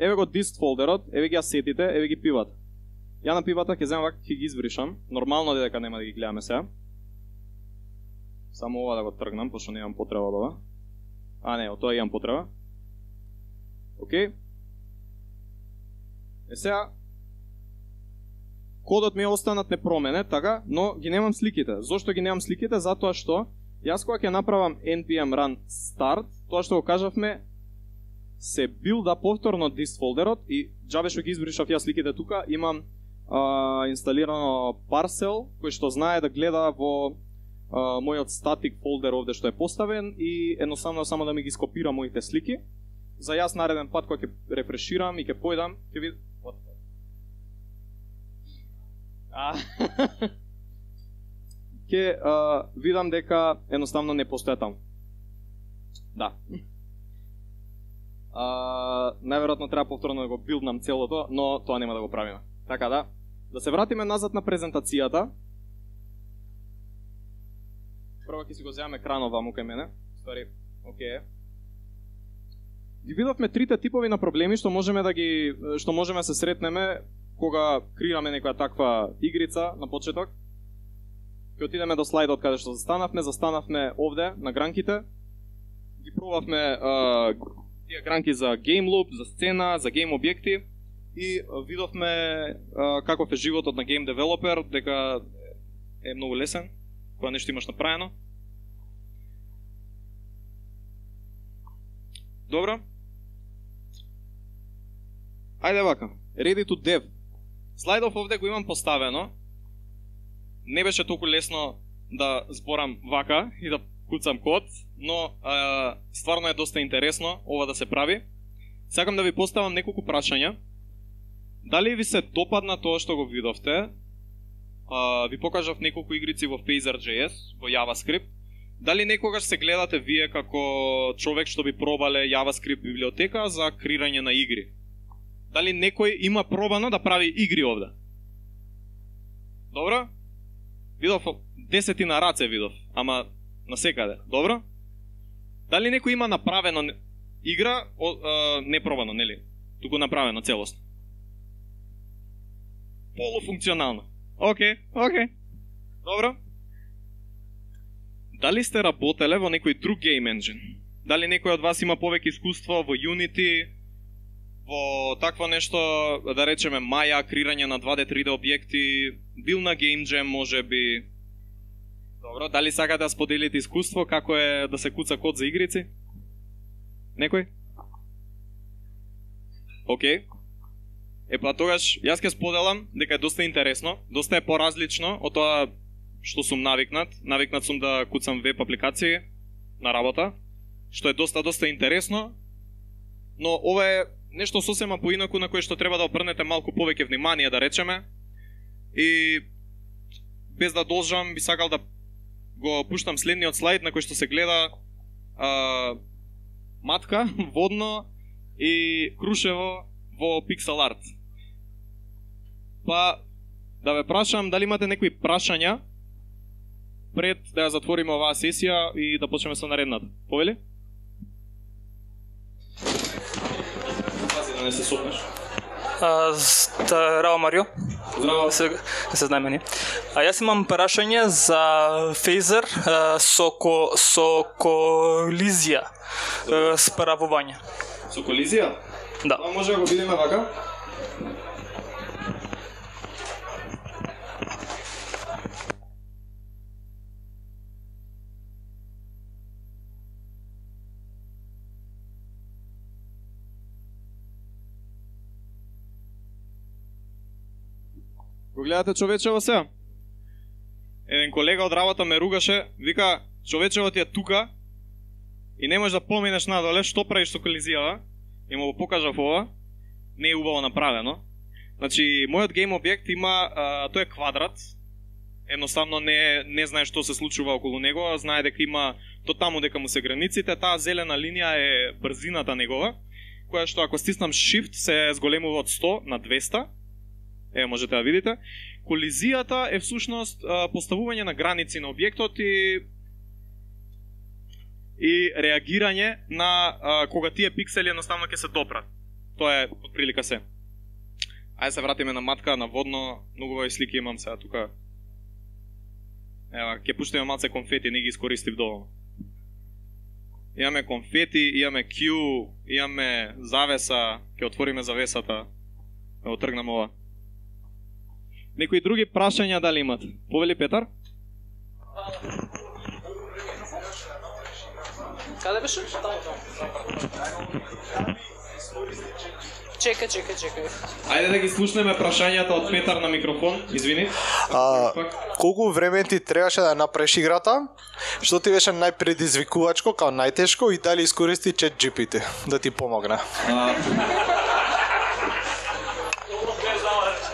Еве го dist фолдерот, еве ги асетите, еве ги пивата. Ја на пивата ќе земам вака ќе ги избришам. Нормално дека нема да ги гледаме сега. Само ова да го тргнам, пошто немам потреба од ова. А не, од тоа имам потреба. Океј. Е сега, кодот ми е останат непроменет, така, но ги немам сликите. Зошто ги немам сликите? Затоа што јас кога ќе направам npm run start, тоа што го кажавме, се билда повторно дист фолдерот и џабе што ги избришав јас сликите тука, имам а, инсталирано parcel кој што знае да гледа во а, мојот статик фолдер овде што е поставен и едноставно само да ми ги скопира моите слики. За јас нареден пат кога ќе рефреширам и ќе појдам, ќе видам а, ќе видам дека едноставно не постоја таму. Да. А, најверојатно треба повторно да го билднам целото, но тоа нема да го правиме. Така да, да се вратиме назад на презентацијата. Прво ќе си го земаме екранот ваму кај мене. Стари, окей. Ги видовме трите типови на проблеми што можеме да ги што можеме да се сретнеме кога креираме некоја таква игрица на почеток, ќе отидеме до слайдот каде што застанавме, застанавме овде на гранките, ги пробавме а, тие гранки за гейм луп, за сцена, за гейм објекти и видовме а, каков е животот на гейм девелопер дека е многу лесен, кога нешто имаш направено. Добро. Ајде вака. Ready to dev. Слайдов овде го имам поставено. Не беше толку лесно да зборам вака и да куцам код, но а, стварно е доста интересно ова да се прави. Сакам да ви поставам неколку прашања. Дали ви се допадна тоа што го видовте? А, ви покажав неколку игрици во Phaser.js, во JavaScript. Дали некогаш се гледате вие како човек што би пробале JavaScript библиотека за креирање на игри? Дали некој има пробано да прави игри овде? Добро? Видов Десетина раце видов, ама на секаде. Добро? Дали некој има направено игра о, а, не пробано, нели? Туку направено целосно. Полуфункционално. Океј, океј. Добро? Дали сте работеле во некој друг гейм engine? Дали некој од вас има повеќе искуство во Unity, во такво нешто, да речеме, Maya, креирање на 2D, 3D објекти, бил на Game Jam, може би. Добро, дали сакате да споделите искуство, како е да се куца код за игрици? Некој? Океј. Е, па тогаш, јас ќе споделам дека е доста интересно, доста е поразлично од тоа што сум навикнат. Навикнат сум да куцам веб апликации на работа, што е доста, доста интересно, но ова е нешто сосема поинаку на кое што треба да обрнете малку повеќе внимание, да речеме. И без да должам, би сакал да го пуштам следниот слайд на кој што се гледа а, матка, водно и крушево во пиксел арт. Па, да ве прашам дали имате некои прашања пред да ја затвориме оваа сесија и да почнеме со наредната. Повели? Пази да не се сопнеш. Здраво, Марио. Здраво. Се, се знаеме ние. А јас имам прашање за фейзер а, со, ко, со колизија а, справување. Со колизија? Да. Тоа може да го видиме вака. Го гледате човечево се? Еден колега од работа ме ругаше, вика, човечево ти е тука и не можеш да поминеш надоле, што правиш со колизијава? И му го покажав ова, не е убаво направено. Значи, мојот гейм објект има, а, тој е квадрат, едноставно не, не знае што се случува околу него, а знае дека има то таму дека му се границите, таа зелена линија е брзината негова, која што ако стиснам shift се зголемува од 100 на 200, Е, можете да видите. Колизијата е всушност поставување на граници на објектот и и реагирање на а, кога тие пиксели едноставно ќе се допрат. Тоа е отприлика се. Ајде се вратиме на матка, на водно, многу убави слики имам сега тука. Ева, ќе пуштиме малце конфети, не ги искористив доволно. Имаме конфети, имаме Q, имаме завеса, ќе отвориме завесата. Ево тргнам ова. Некои други прашања дали имат? Повели Петар? Каде беше? Чекај, чекај, чекај. Ајде да ги слушнеме прашањата од Петар на микрофон. Извини. А, колку време ти требаше да направиш играта? Што ти беше најпредизвикувачко, као најтешко и дали искористи чат GPT да ти помогне? А...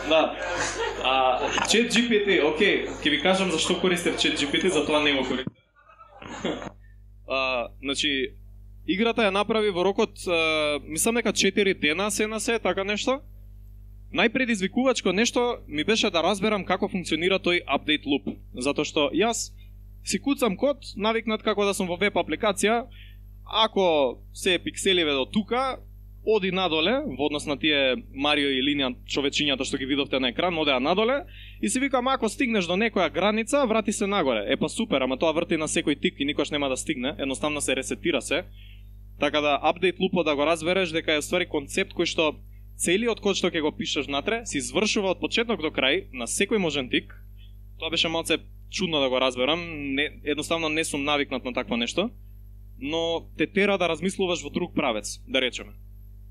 Да. А, чет GPT, окей, ќе ви кажам зашто користев чет GPT, затоа не го користев. а, значи, играта ја направи во рокот, а, мислам дека 4 дена се на се, така нешто. Најпредизвикувачко нешто ми беше да разберам како функционира тој update loop, затоа што јас си куцам код, навикнат како да сум во веб апликација, ако се пикселиве до тука, оди надоле, во однос на тие Марио и Линија човечињата што ги видовте на екран, одеа надоле и си викам ако стигнеш до некоја граница, врати се нагоре. Е па супер, ама тоа врти на секој тик и никош нема да стигне, едноставно се ресетира се. Така да апдейт лупо да го разбереш дека е ствари концепт кој што целиот код што ќе го пишеш натре се извршува од почеток до крај на секој можен тик. Тоа беше малце чудно да го разберам, не, едноставно не сум навикнат на такво нешто, но те тера да размислуваш во друг правец, да речеме.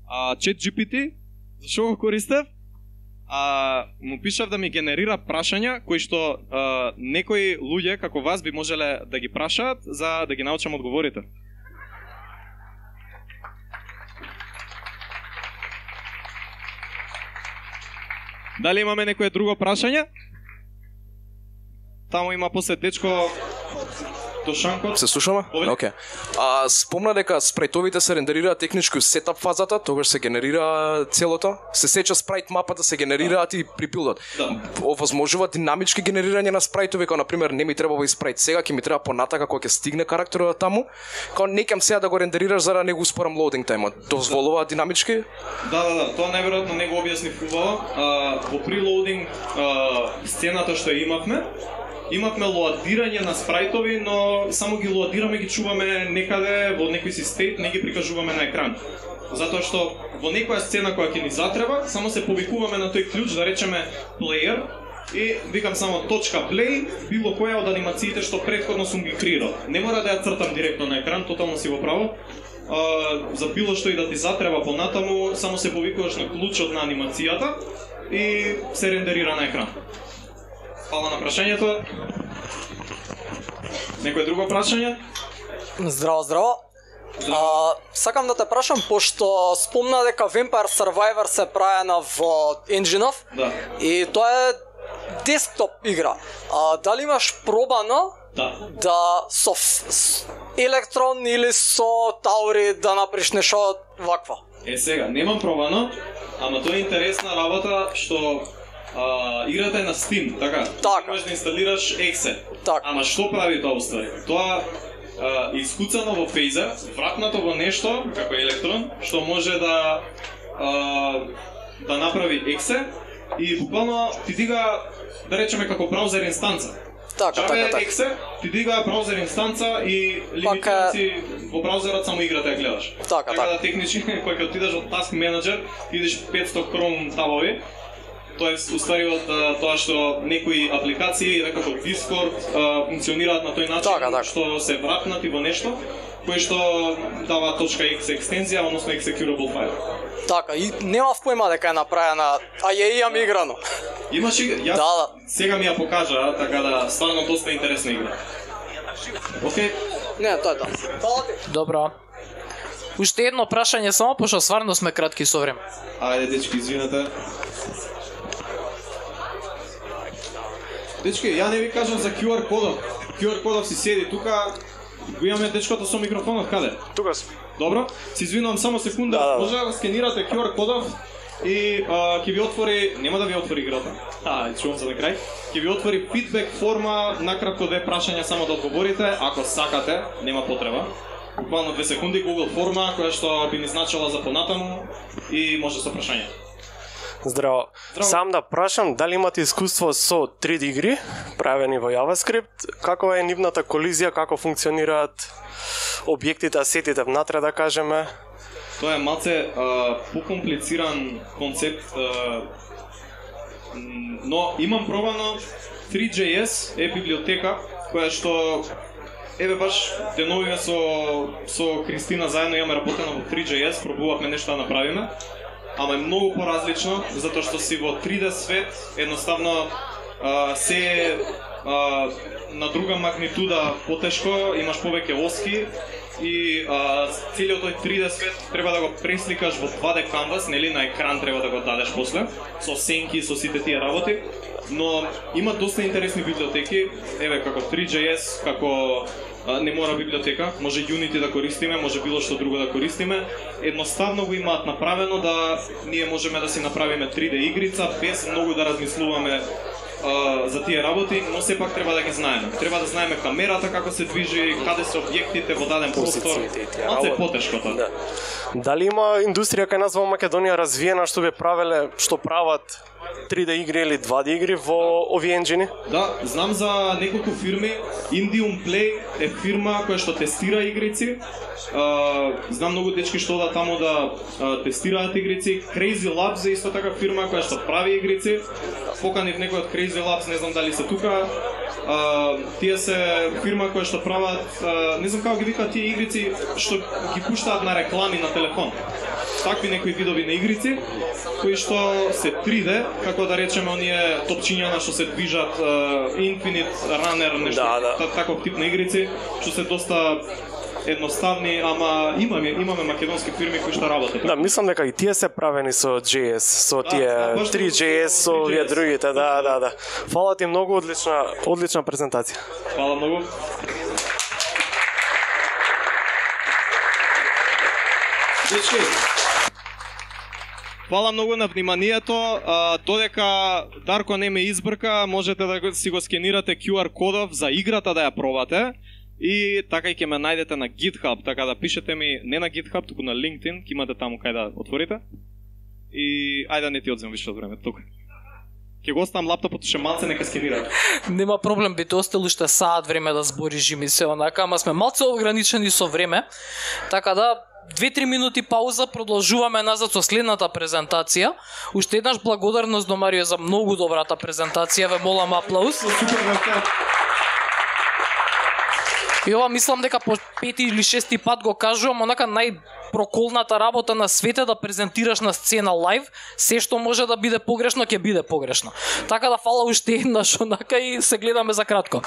А чет GPT, зашо го користев? А, му пишав да ми генерира прашања кои што а, некои луѓе како вас би можеле да ги прашаат за да ги научам одговорите. Дали имаме некое друго прашање? Таму има после дечко Се слушаме? Океј. А спомна дека спрајтовите се рендерираат технички сетап фазата, тогаш се генерира целото. Се сеча спрајт мапата се генерираат и припилдат. Да. Овозможува динамички генерирање на спрајтови, како на пример не ми треба овој спрајт сега, ќе ми треба понатака кога ќе стигне карактерот таму. Као не кем сега да го рендерираш за да не го успорам лоудинг тајмот. Дозволува динамички? Да, да, да, тоа најверојатно не го објасни убаво. Во прелоудинг а, сцената што ја имавме, имавме лоадирање на спрајтови, но само ги лоадираме, ги чуваме некаде во некој си стейт, не ги прикажуваме на екран. Затоа што во некоја сцена која ќе ни затреба, само се повикуваме на тој клjuč, да речеме player, и викам само точка play, било која од анимациите што предходно сум ги креирал. Не мора да ја цртам директно на екран, тотално си во право. А, за било што и да ти затреба понатаму, само се повикуваш на клучот на анимацијата и се рендерира на екран. Фала на прашањето. Некој друго прашање? Здраво, здраво. А, сакам да те прашам, пошто спомна дека Vampire Survivor се правена во Engine-ов Да. и тоа е десктоп игра. А, дали имаш пробано Да. да со, с Electron или со Tauri да направиш нешто вакво? Е сега, немам пробано, ама тоа е интересна работа што а, играта е на Steam, така? Така. Можеш да инсталираш Exe. Така. Ама што прави тоа уствари? Тоа а, искуцано во Phaser, вратнато во нешто, како електрон, што може да а, да направи Exe и буквално ти дига, да речеме, како браузер инстанца. Така, Чабе така, така. Exe, ти дига браузер инстанца и лимитиран си во браузерот само играта ја гледаш. Така, така. да технички, кој ќе отидеш од Task Manager, видиш 500 Chrome табови, Тоест, уствари од а, тоа што некои апликации, како Discord, функционираат на тој начин Така, така. што се вратнати во нешто кој што дава .exe екстензија, односно executable файл. Така, и немав појма дека е направена, а ја имам играно. Имаш игра? Јас Да, да. сега ми ја покажа, така да стварно доста интересна игра. Океј, Не, тоа е тоа. Фала ти. Добро. Уште едно прашање само, пошто сварно сме кратки со време. Ајде, дечки, извинете. Дечки, ја не ви кажам за QR кодов. QR кодов си седи тука. Го имаме дечкото со микрофонот каде? Тука сме. Добро. Се извинувам само секунда. Да, да, да. Може да го скенирате QR кодов и а, ќе ви отвори, нема да ви отвори играта. А, чувам за на крај. Ќе ви отвори фидбек форма, накратко две прашања само да одговорите, ако сакате, нема потреба. Буквално две секунди Google форма која што би ни значила за понатаму и може со прашање. Здраво. Здраво. Сам да прашам дали имате искуство со 3D игри правени во JavaScript, каква е нивната колизија, како функционираат објектите, асетите внатре да кажеме. Тоа е малце покомплициран концепт, а, но имам пробано 3JS е библиотека која што еве баш деновиве со со Кристина заедно имаме работено во 3JS, пробувавме нешто да направиме. Ама е многу поразлично затоа што си во 3D свет, едноставно а, се е а, на друга магнитуда потешко, имаш повеќе оски и а, целиот тој 3D свет треба да го пресликаш во 2D канвас, нели на екран треба да го дадеш после, со сенки, со сите тие работи. Но има доста интересни библиотеки, еве како 3JS, како не мора библиотека, може Unity да користиме, може било што друго да користиме. Едноставно го имаат направено да ние можеме да си направиме 3D игрица без многу да размислуваме а, за тие работи, но сепак треба да ги знаеме. Треба да знаеме камерата како се движи, каде се објектите во даден простор. Малце е потешко тоа. Да. Дали има индустрија кај нас во Македонија развиена што би правеле, што прават 3D да игри или 2D да игри во овие енджини? Да, знам за неколку фирми. Indium Play е фирма која што тестира игрици. Знам многу дечки што да таму да тестираат игрици. Crazy Labs е исто така фирма која што прави игрици. Поканив некој од Crazy Labs, не знам дали се тука. А, тие се фирма која што прават, не знам како ги викаат тие игрици што ги пуштаат на реклами на телефон. Такви некои видови на игрици кои што се 3D, како да речеме оние топчиња што се движат uh, Infinite Runner, нешто Да, да. та- таков тип на игрици, што се доста едноставни, ама имаме имаме македонски фирми кои што работат. Да, мислам дека и тие се правени со JS, со Да, тие да, баш 3JS, со 3JS. овие другите, да, да, да. Фала ти многу, одлична, одлична презентација. Фала многу. Дечки, Фала многу на вниманието. А, додека Дарко не ме избрка, можете да си го скенирате QR кодов за играта да ја пробате. И така и ќе ме најдете на GitHub, така да пишете ми не на GitHub, туку на LinkedIn, ќе имате таму кај да отворите. И ајде не ти одзем више од време тука. Ќе го оставам лаптопот ше малце нека скенира. Нема проблем, би те уште саат време да збориш и ми се онака, ама сме малце ограничени со време. Така да, 2-3 минути пауза, продолжуваме назад со следната презентација. Уште еднаш благодарност до Марио за многу добрата презентација, ве молам аплауз. И ова мислам дека по пети или шести пат го кажувам, онака најпроколната работа на свете да презентираш на сцена лайв, се што може да биде погрешно ќе биде погрешно. Така да фала уште еднаш онака и се гледаме за кратко.